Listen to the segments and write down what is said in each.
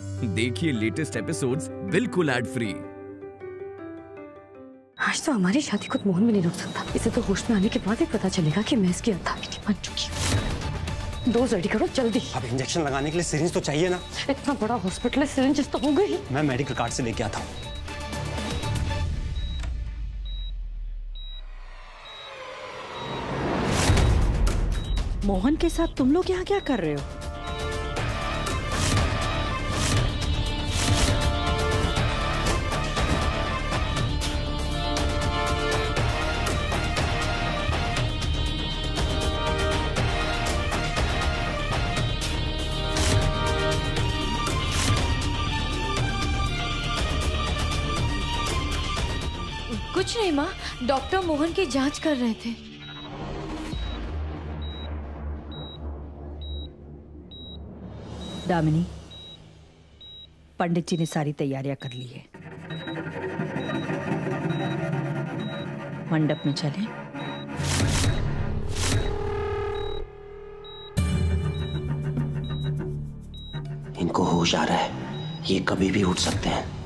देखिए latest episodes बिल्कुल ad free आज तो हमारी शादी को मोहन भी नहीं रोक सकता। इसे तो होश में आने के बाद ही पता चलेगा कि मैं इसकी अर्थापिनी बन चुकी हूँ। डोज रेडी करो जल्दी। अब इंजेक्शन लगाने के लिए सिरिंज तो चाहिए ना? इतना बड़ा हॉस्पिटल है सिरिंजेस तो हो गई। मैं मेडिकल कार्ड से लेके आता हूँ। मोहन के साथ तुम लोग यहाँ क्या कर रहे हो? कुछ नहीं माँ डॉक्टर मोहन की जाँच कर रहे थे। दामिनी पंडित जी ने सारी तैयारियाँ कर ली है। मंडप में चले। इनको होश आ रहा है ये कभी भी उठ सकते हैं हाँ।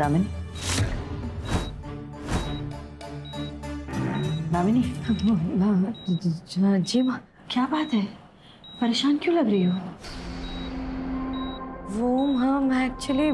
दामिनी दामिनी जी माँ क्या बात है? परेशान क्यों लग रही हो? वो हाँ मैं एक्चुअली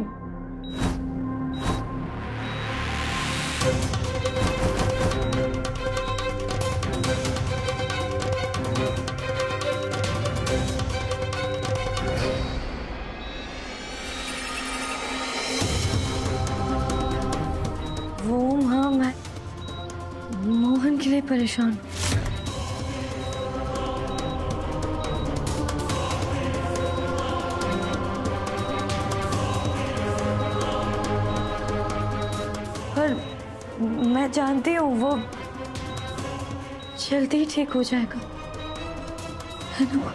परेशान। हूँ। पर मैं जानती हूँ वो जल्दी ही ठीक हो जाएगा। है ना?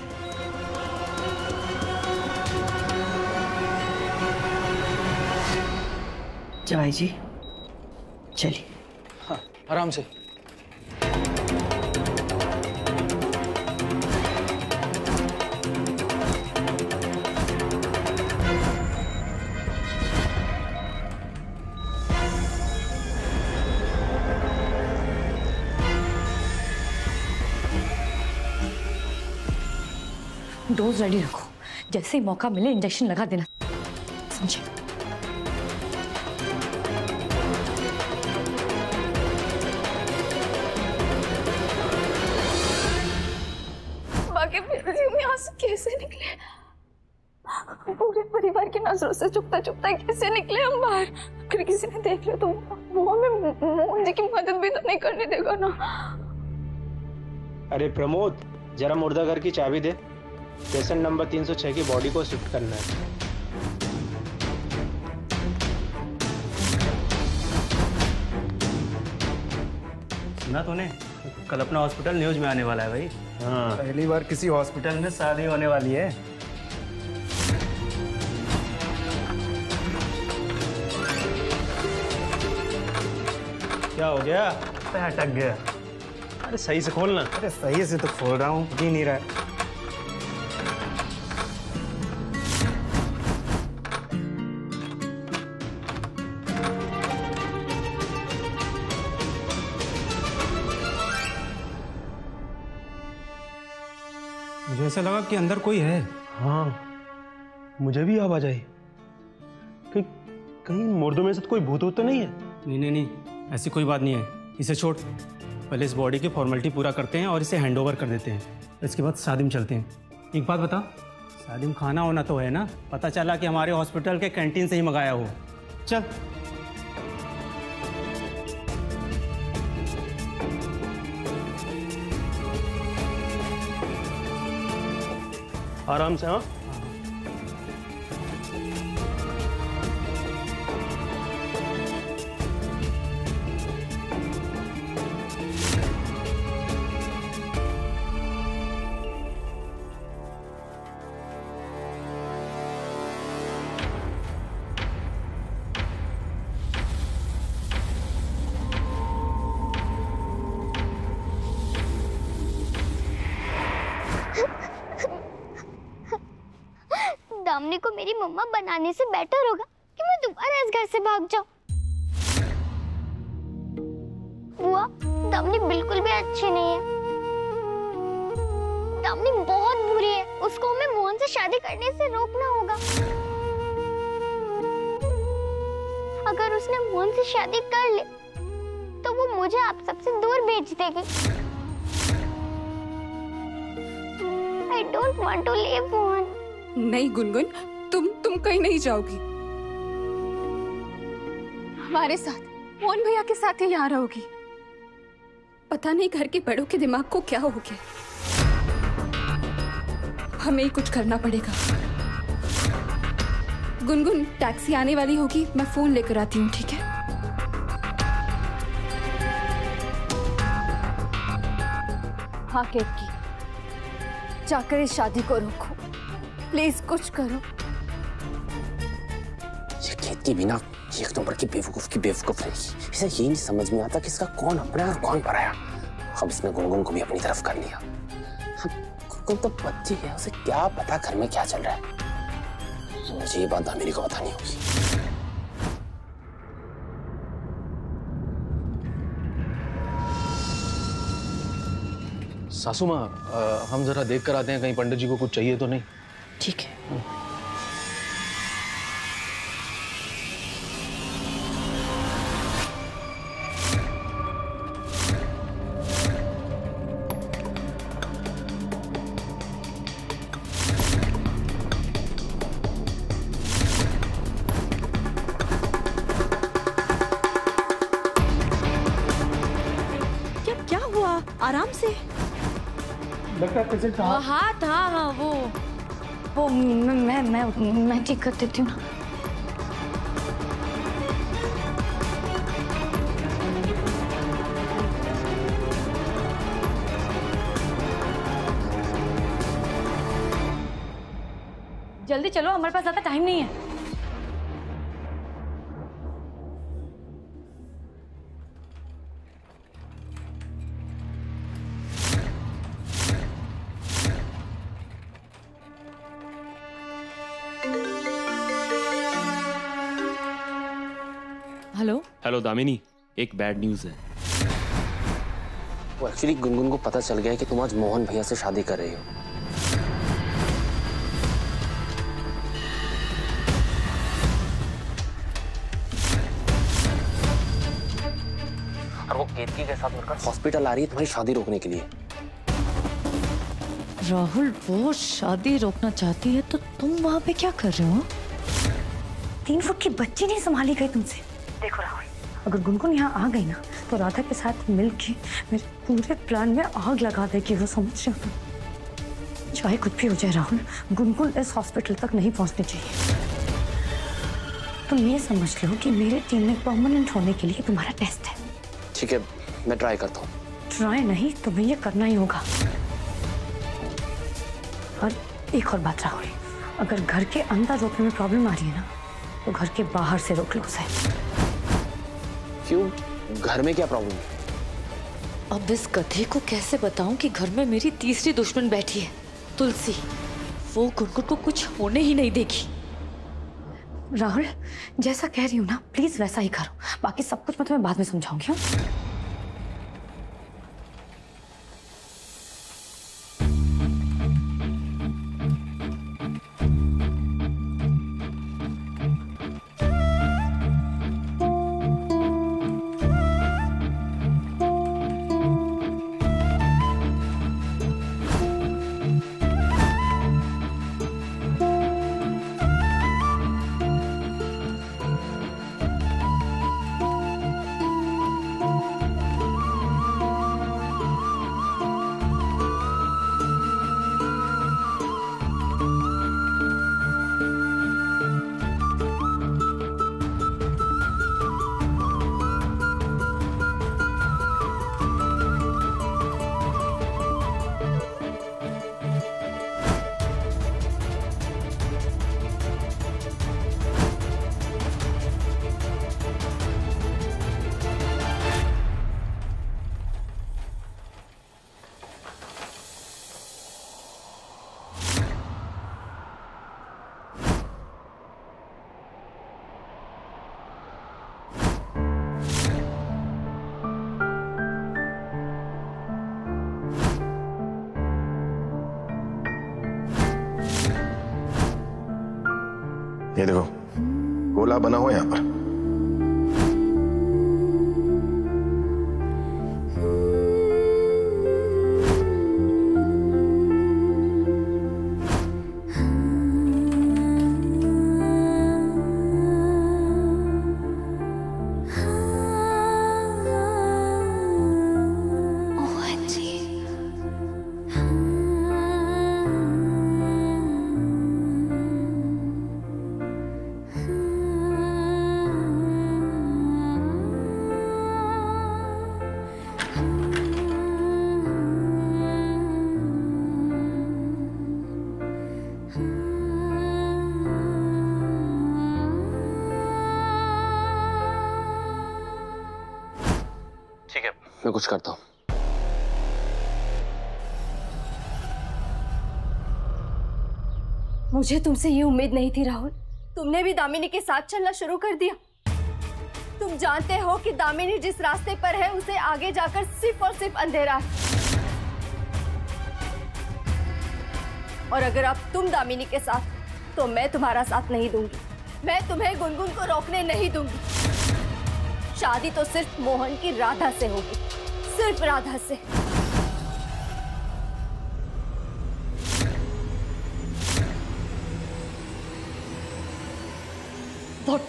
जवाई जी चलिए। हाँ आराम से। डोज रेडी रखो। जैसे ही मौका मिले इंजेक्शन लगा देना। समझे? कैसे निकले? पूरे परिवार की नज़रों से चुपता चुपता कैसे निकले हम बाहर? अगर किसी ने देख लिया तो वो हमें मोहन जी की मदद भी तो नहीं करने देगा ना। अरे प्रमोद जरा मुर्दाघर की चाबी दे। पेशेंट नंबर 306 की बॉडी को शिफ्ट करना है। सुना तूने? कल अपना हॉस्पिटल न्यूज़ में आने वाला है भाई। हाँ। पहली बार किसी हॉस्पिटल में शादी होने वाली है। क्या हो गया? अटक गया। अरे सही से खोलना। अरे सही से तो खोल रहा हूँ जी नहीं रहा है। मुझे ऐसा लगा कि अंदर कोई है। हाँ मुझे भी आवाज़ आई। कहीं कहीं मुर्दों में से तो कोई भूत तो नहीं है? नहीं नहीं नहीं ऐसी कोई बात नहीं है। इसे छोड़। पहले इस बॉडी की फॉर्मेलिटी पूरा करते हैं और इसे हैंड ओवर कर देते हैं। इसके बाद शादी में चलते हैं। एक बात बता शादी में खाना होना तो है ना? पता चला कि हमारे हॉस्पिटल के कैंटीन से ही मंगाया हो चल। आराम से हाँ? मेरी मम्मा बनाने से बेटर होगा कि मैं दोबारा इस घर से भाग जाऊँ। बुआ दामनी बिल्कुल भी अच्छी नहीं है। दामनी बहुत बुरी है। उसको हमें मोहन से शादी करने से रोकना होगा। अगर उसने मोहन से शादी कर ली तो वो मुझे आप सबसे दूर भेज देगी। I don't want to leave Mohan. नहीं, गुनगुन तुम कहीं नहीं जाओगी। हमारे साथ मोहन भैया के साथ ही यहाँ रहोगी। पता नहीं घर के बड़ों के दिमाग को क्या हो गया। हमें ही कुछ करना पड़ेगा। गुनगुन टैक्सी आने वाली होगी मैं फ़ोन लेकर आती हूँ ठीक है? हाँ केतकी जाकर इस शादी को रोको। प्लीज़ कुछ करो। ये की बिना एक नंबर की बेवकूफ़ की बेवकूफ़ रहेगी इसे यही नहीं समझ में आता कि इसका कौन अपना और कौन पराया अब इसने गुनगुन को भी अपनी तरफ़ कर लिया गुनगुन तो बच्ची है उसे क्या पता घर में क्या चल रहा है तो मुझे ये बात दामिनी को बतानी होगी सासू माँ हम जरा देख कर आते हैं कहीं पंडित जी को कुछ चाहिए तो नहीं ठीक है हाँ हाथ हाँ हाँ वो वो मैं मैं, मैं ठीक कर देती हूँ जल्दी चलो हमारे पास ज़्यादा टाइम नहीं है। हेलो दामिनी एक बैड न्यूज़ है। वो एक्चुअली गुनगुन को पता चल गया है कि तुम आज मोहन भैया से शादी कर रही हो। और वो केतकी के साथ मिलकर हॉस्पिटल आ रही है तुम्हारी शादी रोकने के लिए। राहुल वो शादी रोकना चाहती है तो तुम वहाँ पे क्या कर रहे हो? तीन फुट की बच्ची नहीं संभाली गई तुमसे। देखो राहुल अगर गुनगुन यहाँ आ गई ना तो राधा के साथ मिलके मेरे पूरे प्लान में आग लगा देगी वो समझ रहे हो चाहे कुछ भी हो जाए राहुल गुनगुन इस हॉस्पिटल तक नहीं पहुंचनी चाहिए। तुम ये समझ लो कि मेरे टीम में परमानेंट होने के लिए तुम्हारा टेस्ट है। ठीक है मैं ट्राई करता हूँ। ट्राई नहीं तुम्हें ये करना ही होगा। और एक और बात राहुल अगर घर के अंदर रोकने में प्रॉब्लम आ रही है ना तो घर के बाहर से रोक लो उसे। क्यों घर में क्या प्रॉब्लम है अब इस गधे को कैसे बताऊँ कि घर में मेरी तीसरी दुश्मन बैठी है? तुलसी वो गुनगुन को कुछ होने ही नहीं देगी। राहुल जैसा कह रही हूँ ना प्लीज़ वैसा ही करो। बाकी सब कुछ मैं तुम्हें बाद में समझाऊँगी ये देखो गोला बना हुआ यहाँ यहाँ पर। कुछ करता हूँ। मुझे तुमसे ये उम्मीद नहीं थी, राहुल। तुमने भी दामिनी के साथ चलना शुरू कर दिया। तुम जानते हो कि दामिनी जिस रास्ते पर है, उसे आगे जाकर सिर्फ़ और सिर्फ़ अंधेरा है। और अगर अब तुम दामिनी के साथ तो मैं तुम्हारा साथ नहीं दूँगी। मैं तुम्हें गुनगुन को रोकने नहीं दूँगी। शादी तो सिर्फ़ मोहन की राधा से होगी। सिर्फ़ राधा से। What?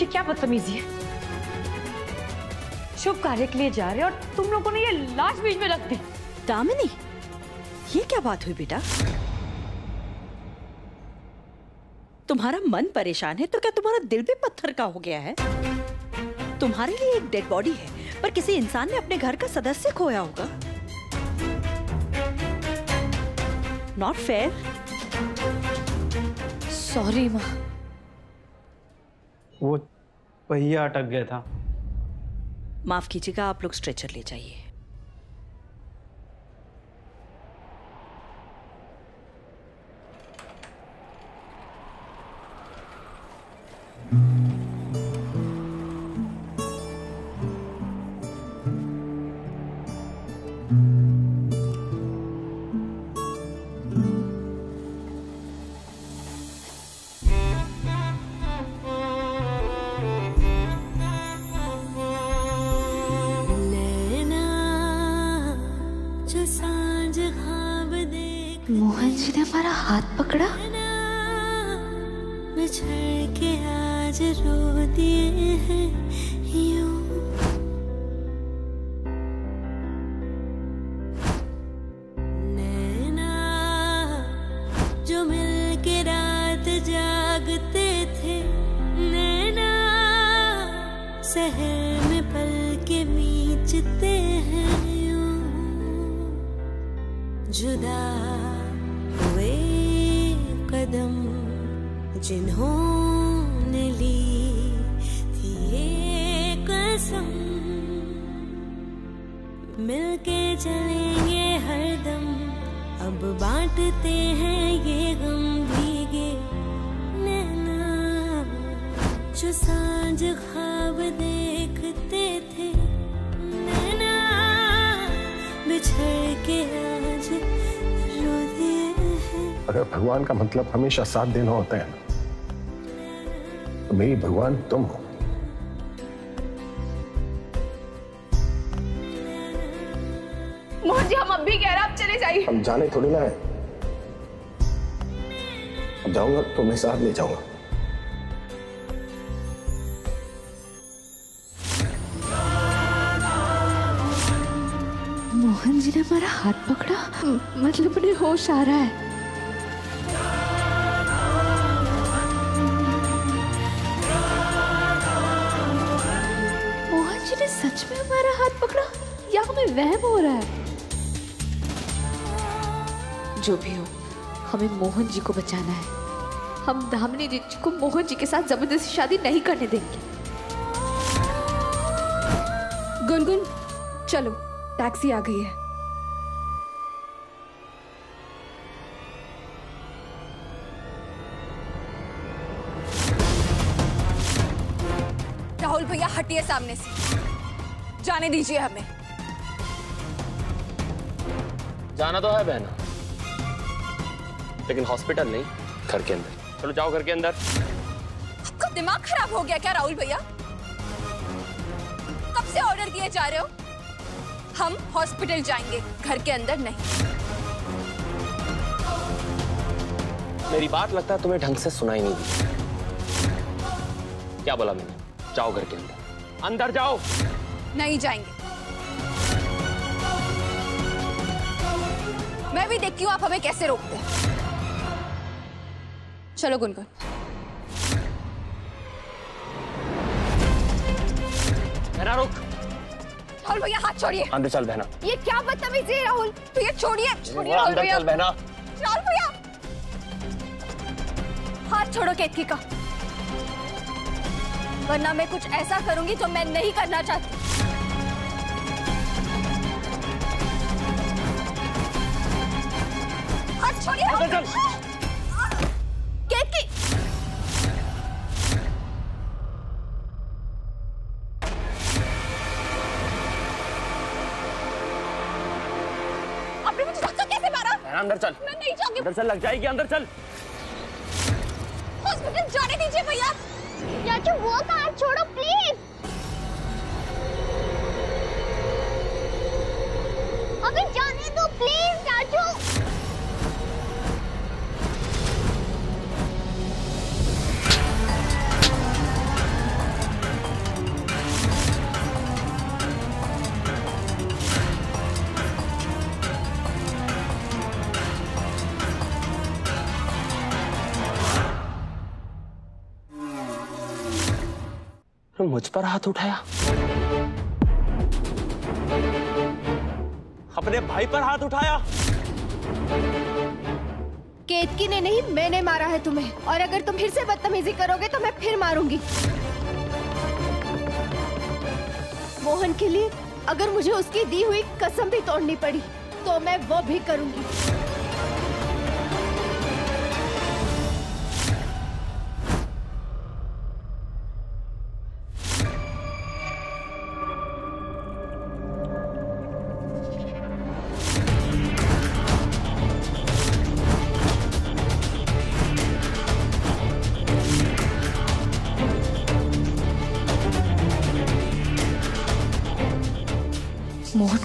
ये क्या बदतमीजी है? शुभ कार्य के लिए जा रहे और तुम लोगों ने ये लाश बीच में रख दी। दामिनी, ये क्या बात हुई बेटा? तुम्हारा मन परेशान है तो क्या तुम्हारा दिल भी पत्थर का हो गया है? तुम्हारे लिए एक डेड बॉडी है पर किसी इंसान ने अपने घर का सदस्य खोया होगा। नॉट फेयर सॉरी माँ। वो पहिया अटक गया था। माफ़ कीजिएगा आप लोग स्ट्रेचर ले जाइए। मोहन जी ने हमारा हाथ पकड़ा। बिछड़ के आज रो दिए हैं जिन्होंने ली थी ये कसम। मिलके चलेंगे हरदम अब बांटते हैं ये गम भीगे। नैना, जो साँझ ख्वाब देखते थे। नैना, बिछड़ के आज रो दिए हैं। अगर भगवान का मतलब हमेशा साथ देना होता है ना मेरी भगवान तुम हो। मोहन जी हम अब भी कह रहे आप चले जाइए। अब जाने थोड़ी ना है। अब जाऊँगा तो मैं साथ ले जाऊँगा। मोहन जी ने हमारा हाथ पकड़ा। मतलब उन्हें होश आ रहा है। सच में हमारा हाथ पकड़ा? या हमें वहम हो रहा है? जो भी हो हमें मोहन जी को बचाना है। हम धामनी जी को मोहन जी के साथ ज़बरदस्ती शादी नहीं करने देंगे। गुनगुन चलो टैक्सी आ गई है। राहुल भैया हटिए सामने से। जाने दीजिए हमें। जाना तो है बहना। लेकिन हॉस्पिटल नहीं घर के अंदर। चलो जाओ घर के अंदर। आपका दिमाग खराब हो गया क्या राहुल भैया? कब से ऑर्डर दिए जा रहे हो? हम हॉस्पिटल जाएँगे घर के अंदर नहीं। मेरी बात लगता है तुम्हें ढंग से सुनाई नहीं दी। क्या बोला मैंने? जाओ घर के अंदर। अंदर जाओ। नहीं जाएँगे। मैं भी देखती हूँ आप हमें कैसे रोकते हैं। चलो गुनगुन। बहना रुक। राहुल भैया हाथ छोड़िए। अंदर चल बहना। ये क्या बदतमीजी है राहुल? तो ये छोड़िए छोड़िए राहुल अंदर भैया। चल बहना। राहुल भैया। हाथ छोड़ो केतकी का। वरना मैं कुछ ऐसा करूँगी जो मैं नहीं करना चाहती। छोड़िए। आपने मुझे धक्का कैसे मारा? अंदर चल। मैं नहीं जाऊँगी। अंदर चल लग जाएगी अंदर चल। हॉस्पिटल जाने दीजिए भैया। चाचू वो कार छोड़ो प्लीज़। अभी जाने दो प्लीज़ चाचू तो मुझ पर हाथ उठाया। अपने भाई पर हाथ उठाया। केतकी ने नहीं मैंने मारा है तुम्हें। और अगर तुम फिर से बदतमीजी करोगे तो मैं फिर मारूँगी। मोहन के लिए अगर मुझे उसकी दी हुई कसम भी तोड़नी पड़ी तो मैं वो भी करूँगी।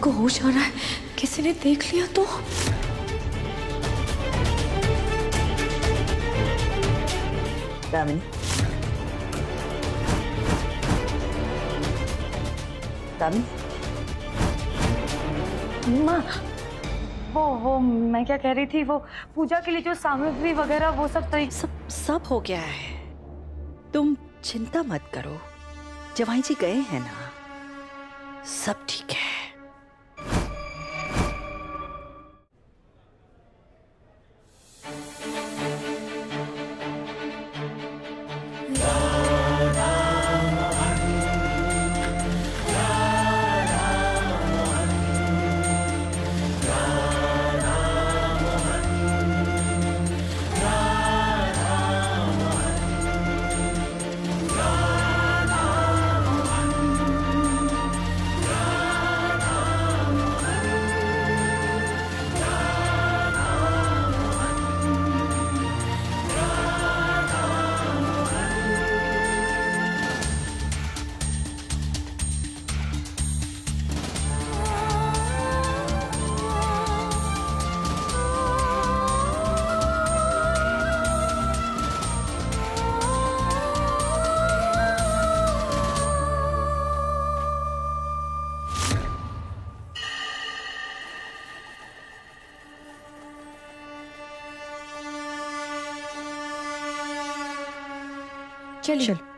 को होश आ रहा है। किसी ने देख लिया तो? दामिनी दामिनी माँ वो वो मैं क्या कह रही थी वो पूजा के लिए जो सामग्री वगैरह वो सब तो सब सब हो गया है। तुम चिंता मत करो। जवाई जी गए हैं ना। सब ठीक है। चलिए चल।